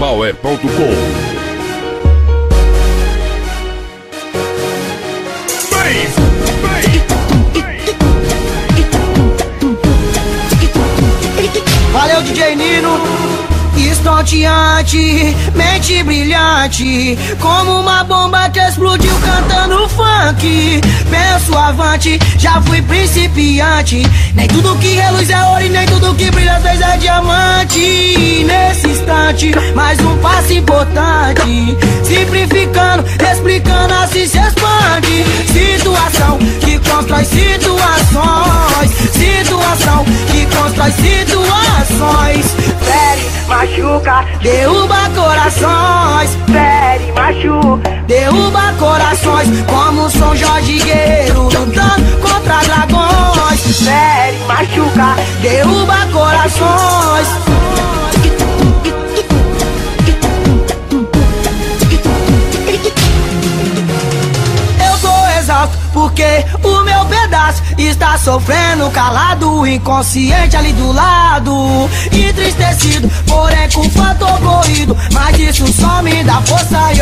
hitspower.com Valeu, DJ Nino. Estonteante, mente brilhante, como uma bomba que explodiu cantando funk. Penso avante, já fui principiante. Nem tudo que reluz é ouro e nem tudo que brilha às vezes é diamante. Nesse instante, mais um passo importante. Simplificando, explicando assim se expande. Situação que constrói situações. Situação que constrói situações. Fere, machuca, derruba corações. Fere, machuca, derruba corações. São Jorge Guerreiro lutando contra dragões. Fere, machuca, derruba corações. Eu sou exausto porque o meu pedaço está sofrendo calado, inconsciente ali do lado, entristecido, porém com fator corrido. Mas isso só me dá força e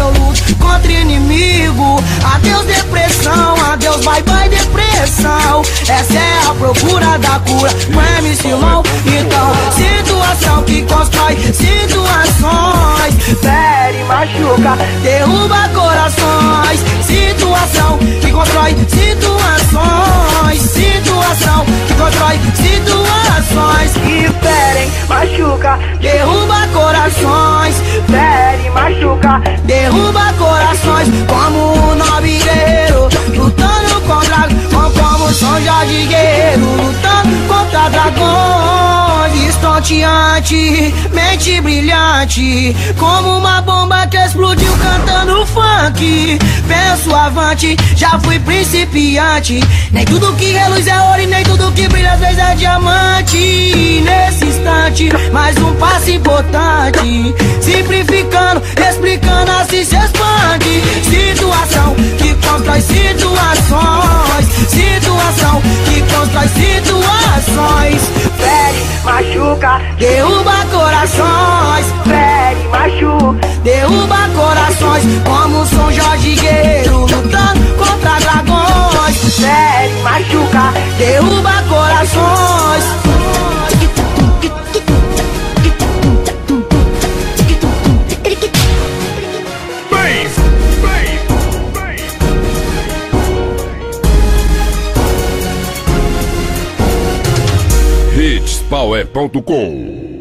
Essa é a procura da cura com MC Long. Então, situação que constrói situações, fere, machuca, derruba corações. Situação que constrói situações, situação que constrói situações. Que ferem, machuca, derruba corações, fere, machuca, derruba corações, como um nobre Jorge Guerreiro lutando contra dragões, estonteante, mente brilhante, como uma bomba que explodiu cantando funk. Penso avante, já fui principiante. Nem tudo que reluz é ouro e nem tudo que brilha às vezes é diamante. Nesse instante, mais um passo importante. Machuca, derruba corações. Fere, machuca, derruba corações. hitspower.com